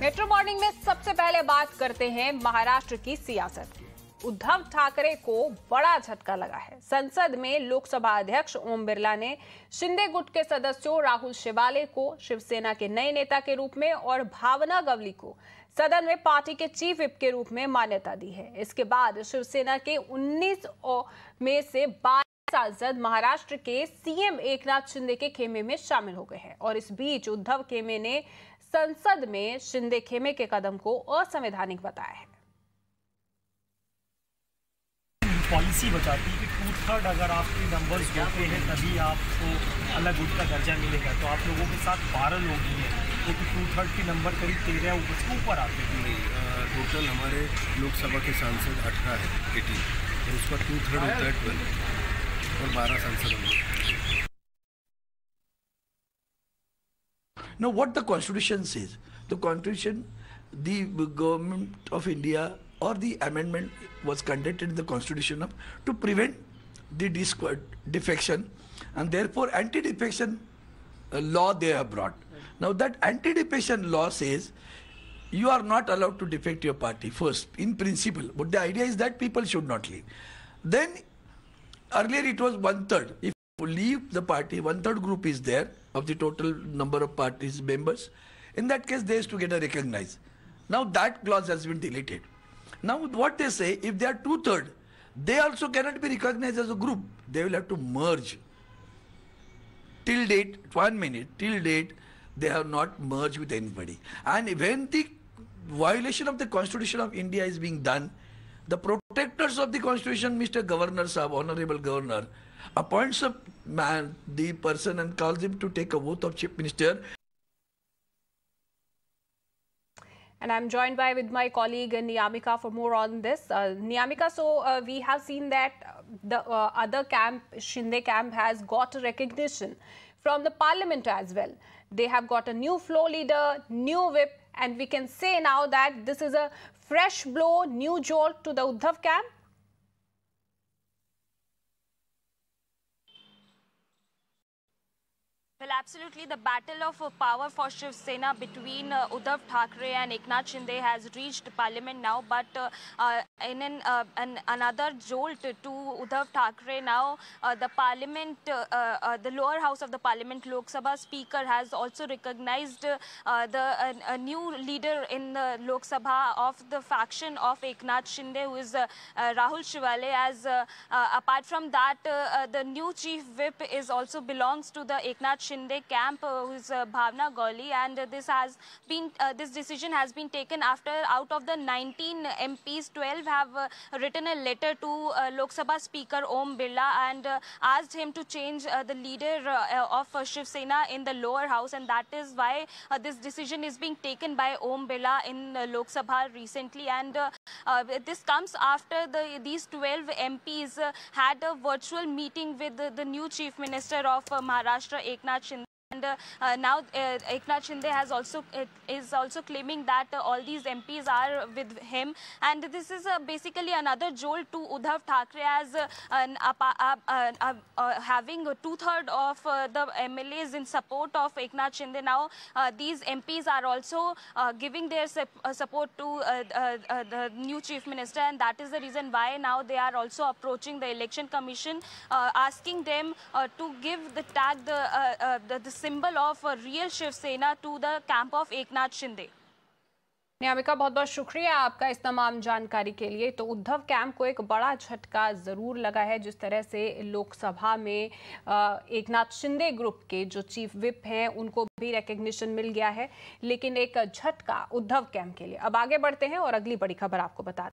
Metro morning में सबसे पहले बात करते हैं महाराष्ट्र की सियासत की। उद्धव ठाकरे को बड़ा झटका लगा है। संसद में लोकसभा अध्यक्ष ओम बिरला ने शिंदे गुट के सदस्यों राहुल शिवाले को, शिवसेना के नए नेता के रूप में और भावना गवली को सदन में पार्टी के चीफ विप के रूप में मान्यता दी है। इसके बाद शिवसेना के 19 में से 12 सांसद महाराष्ट्र के सीएम एकनाथ शिंदे के खेमे में शामिल हो गए हैं और इस बीच उद्धव खेमे ने संसद में शिंदे खेमे के कदम को असंवैधानिक बताया है। पॉलिसी बताती है कि टू थर्ड अगर आपके नंबर्स होते हैं तभी आपको अलग गुट का दर्जा मिलेगा। तो आप लोगों के साथ बारह लोग ही हैं क्योंकि टू थर्ड के नंबर करीब तेरह उसके ऊपर आते हैं। नहीं टोटल हमारे लोकसभा के सांसद अठारह है एटीन तो उसका टू थर्ड होता है ट्वेल्व और बारह सांसद हम Now, what the Constitution says, the Constitution, the government of India or the amendment was conducted in the Constitution of, to prevent the defection, and therefore anti-defection uh, law they have brought. Now, that anti-defection law says you are not allowed to defect your party first, in principle. But the idea is that people should not leave. Then earlier it was one third. If you leave the party, one third group is there of the total number of parties members. In that case, they used to get a recognized. Now that clause has been deleted. Now what they say, if they are two third, they also cannot be recognized as a group. They will have to merge. Till date, one minute, till date, they have not merged with anybody. And when the violation of the Constitution of India is being done, the protectors of the Constitution, Mr. Governor Sahab, Honorable Governor, appoints a man, the person, and calls him to take a oath of Chief Minister And I'm joined by with my colleague Niyamika for more on this. Uh, Niyamika, so uh, we have seen that uh, the uh, other camp, Shinde camp, has got recognition from the parliament as well. They have got a new floor leader, new whip, and we can say now that this is a fresh blow, new jolt to the Uddhav camp. Well, absolutely. The battle of power for Shiv Sena between uh, Uddhav Thackeray and Eknath Shinde has reached parliament now. But uh, uh, in an, uh, an, another jolt to Uddhav Thackeray now, uh, the parliament, uh, the lower house of the parliament, Lok Sabha speaker, has also recognized the new leader in the Lok Sabha of the faction of Eknath Shinde, who is Rahul Shewale. As apart from that, the new chief whip is also belongs to the Eknath Shinde camp, uh, who is uh, Bhavna Gawli, and this has been uh, this decision has been taken after out of the 19 MPs, 12 have uh, written a letter to uh, Lok Sabha Speaker Om Birla and uh, asked him to change the leader of Shiv Sena in the lower house, and that is why this decision is being taken by Om Birla in Lok Sabha recently, and this comes after the these 12 MPs had a virtual meeting with the, the new Chief Minister of uh, Maharashtra, Eknath Shinde. And uh, uh, now uh, Eknath Shinde has also uh, is also claiming that uh, all these MPs are with him, and this is uh, basically another jolt to Uddhav Thackeray as having two third of the MLAs in support of Eknath Shinde. Now these MPs are also giving their sup- support to the new chief minister, and that is the reason why now they are also approaching the election commission, asking them to give the tag the, the uh, real Shiv Sena to the camp of Eknath Shinde. नियामिका बहुत बहुत शुक्रिया आपका इस तमाम जानकारी के लिए। तो उद्धव कैंप को एक बड़ा झटका ज़रूर लगा है जिस तरह से लोकसभा में एक नाथ शिंदे ग्रुप के जो चीफ विप हैं उनको भी रिकग्निशन मिल गया है। लेकिन एक झटका उद्धव कैंप के लिए। अब आगे बढ़ते हैं और अगली बड़ी खबर आपको बता